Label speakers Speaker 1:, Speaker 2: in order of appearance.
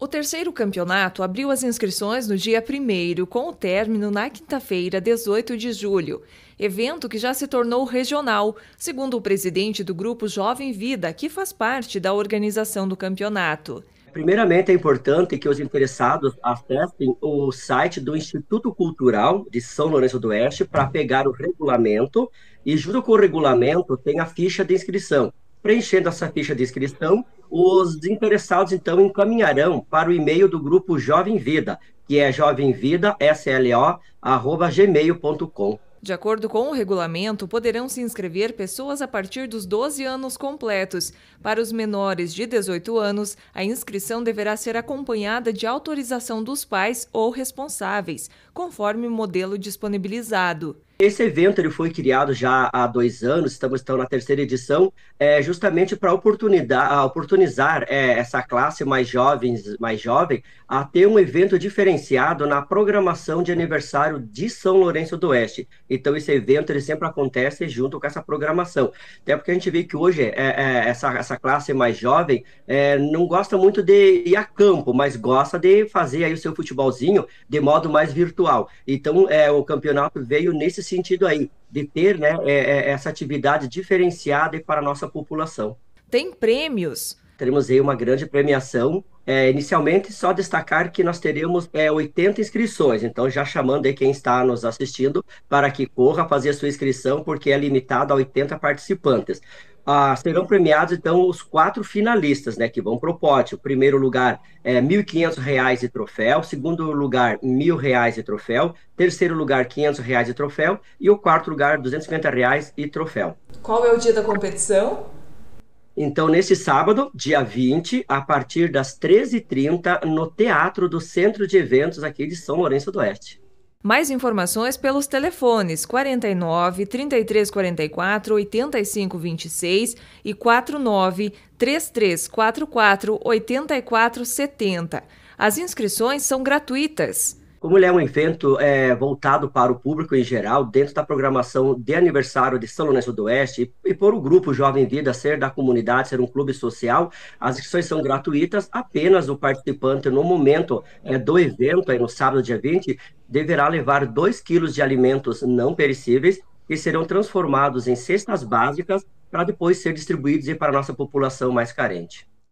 Speaker 1: O terceiro campeonato abriu as inscrições no dia 1 com o término na quinta-feira, 18 de julho. Evento que já se tornou regional, segundo o presidente do grupo Jovem Vida, que faz parte da organização do campeonato.
Speaker 2: Primeiramente, é importante que os interessados acessem o site do Instituto Cultural de São Lourenço do Oeste para pegar o regulamento e, junto com o regulamento, tem a ficha de inscrição. Preenchendo essa ficha de inscrição, os interessados então encaminharão para o e-mail do grupo Jovem Vida, que é jovemvida.slo@gmail.com.
Speaker 1: De acordo com o regulamento, poderão se inscrever pessoas a partir dos 12 anos completos. Para os menores de 18 anos, a inscrição deverá ser acompanhada de autorização dos pais ou responsáveis, conforme o modelo disponibilizado.
Speaker 2: Esse evento ele foi criado já há dois anos, estamos então na terceira edição, é, justamente para oportunizar é, essa classe mais jovens, mais jovem, a ter um evento diferenciado na programação de aniversário de São Lourenço do Oeste. Então esse evento ele sempre acontece junto com essa programação. Até porque a gente vê que hoje é, é essa, essa classe mais jovem é, não gosta muito de ir a campo, mas gosta de fazer aí o seu futebolzinho de modo mais virtual. Então é, o campeonato veio nesse sentido aí, de ter né, é, é, essa atividade diferenciada para a nossa população.
Speaker 1: Tem prêmios?
Speaker 2: Teremos aí uma grande premiação. É, inicialmente, só destacar que nós teremos é, 80 inscrições, então já chamando aí quem está nos assistindo para que corra fazer a sua inscrição, porque é limitado a 80 participantes ah, serão premiados, então, os quatro finalistas, né, que vão para o pote. O primeiro lugar é R$ 1.500 e troféu, segundo lugar, R$ 1.000 e troféu, terceiro lugar, 500 reais e troféu, e o quarto lugar, 250 reais e troféu.
Speaker 1: Qual é o dia da competição?
Speaker 2: Então, nesse sábado, dia 20, a partir das 13h30, no Teatro do Centro de Eventos aqui de São Lourenço do Oeste.
Speaker 1: Mais informações pelos telefones 49 3344 8526 e 49 3344 8470. As inscrições são gratuitas.
Speaker 2: Como ele é um evento é, voltado para o público em geral, dentro da programação de aniversário de São Lourenço do Oeste, e, por o grupo Jovem Vida ser da comunidade, ser um clube social, as inscrições são gratuitas, apenas o participante, no momento é, do evento, aí no sábado, dia 20, deverá levar 2 quilos de alimentos não perecíveis, que serão transformados em cestas básicas para depois ser distribuídos para a nossa população mais carente.